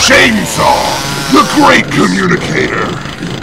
Chainsaw! The great communicator!